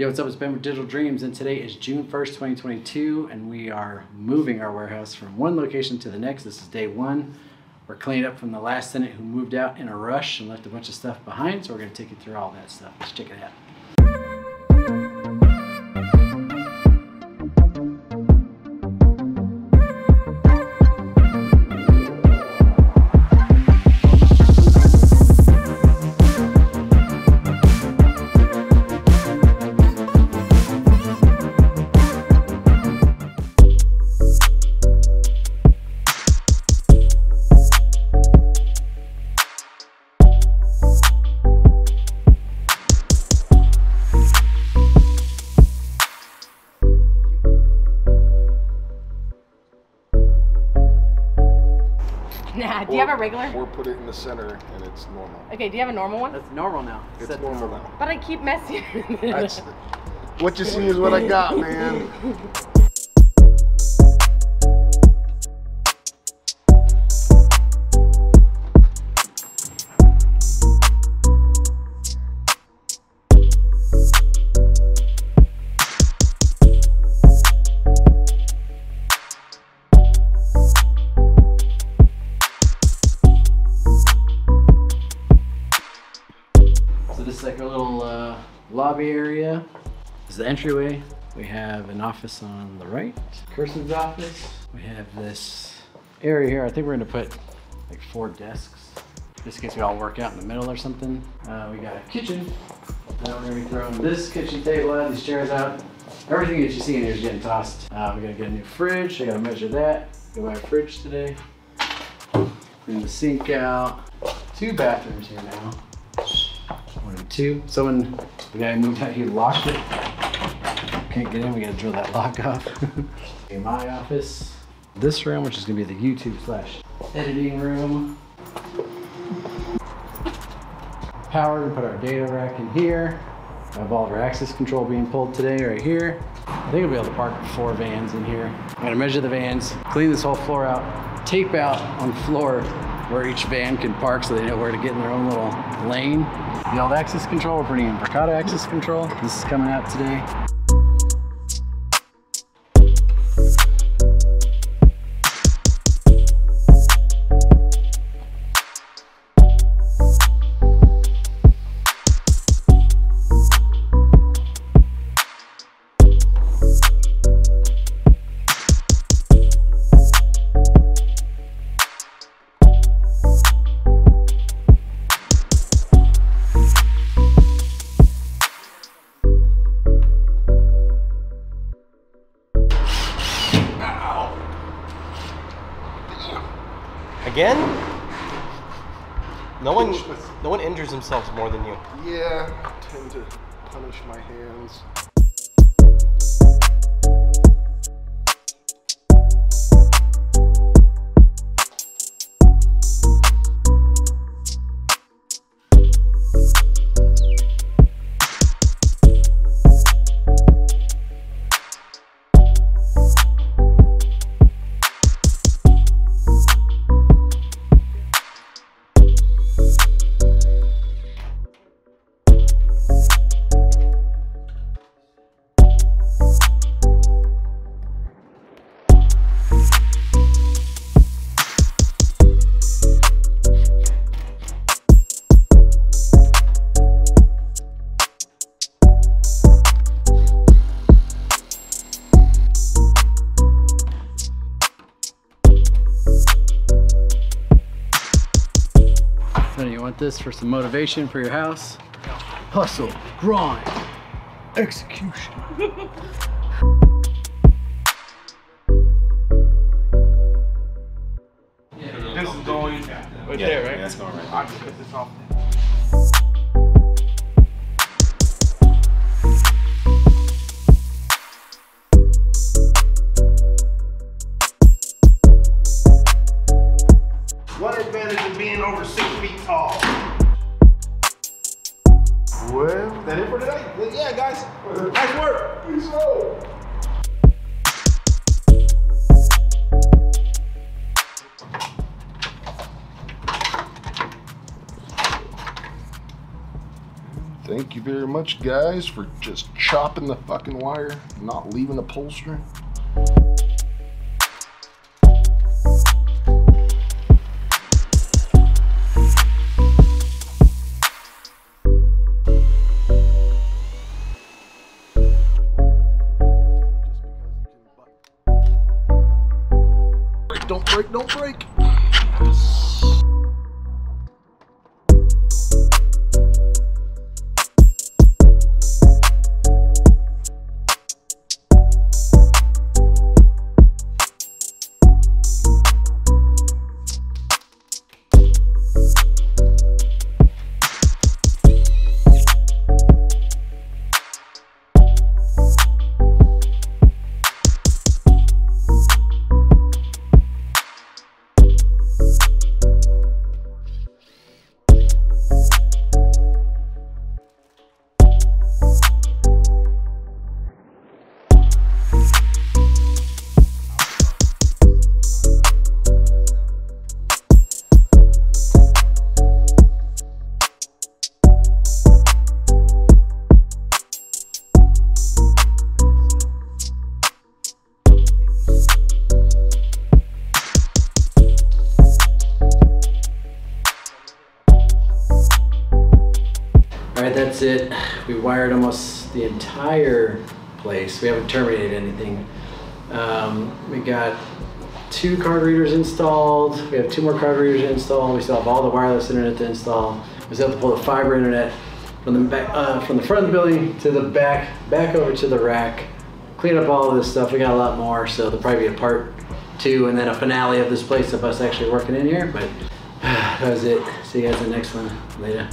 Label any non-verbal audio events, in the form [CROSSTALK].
Yo, what's up? It's Ben with Digital Dreams, and today is June 1st, 2022, and we are moving our warehouse from one location to the next. This is day one. We're cleaning up from the last tenant who moved out in a rush and left a bunch of stuff behind, so we're going to take you through all that stuff. Let's check it out. Nah, do you have a regular? Or put it in the center and it's normal. Okay, do you have a normal one? That's normal now. It's Set to normal now. But I keep messing. That's what you see is what I got, man. [LAUGHS] lobby area. Is the entryway. We have an office on the right, Kirsten's office. We have this area here. I think we're gonna put like four desks, just in case we all work out in the middle or something. Uh, we got a kitchen. Now we're gonna be throwing this kitchen table out, these chairs out. Everything that you see in here is getting tossed. Uh, we're gonna get a new fridge. I gotta measure that. Go buy a fridge today. Clean the sink out. Two bathrooms here now. Two. Someone, the guy moved out, he locked it. Can't get in, we gotta drill that lock off. [LAUGHS] in my office. This room, which is gonna be the YouTube slash editing room. Power, we put our data rack in here. I have all of our access control being pulled today right here. I think I'll be able to park four vans in here. I'm gonna measure the vans, clean this whole floor out, tape out on floor where each van can park so they know where to get in their own little lane. The old access control, we're putting in Verkada access control. This is coming out today. Again? No one, no one injures themselves more than you. Yeah, I tend to punish my hands. This for some motivation for your house? Hustle, grind, execution. This is going right there, right? Yeah, that's going right. I can put this off. Advantage of being over six feet tall? Well, That it for today? Yeah, guys. Nice work. peace out. Thank you very much, guys, for just chopping the fucking wire, not leaving upholstery. Break, don't break, don't break. All right, that's it. We wired almost the entire place. We haven't terminated anything. Um, we got two card readers installed. We have two more card readers installed. We still have all the wireless internet to install. We still have to pull the fiber internet from the back, uh, from the front of the building to the back, back over to the rack. Clean up all of this stuff. We got a lot more, so there'll probably be a part two and then a finale of this place of us actually working in here. But [SIGHS] that was it. See you guys in the next one. Later.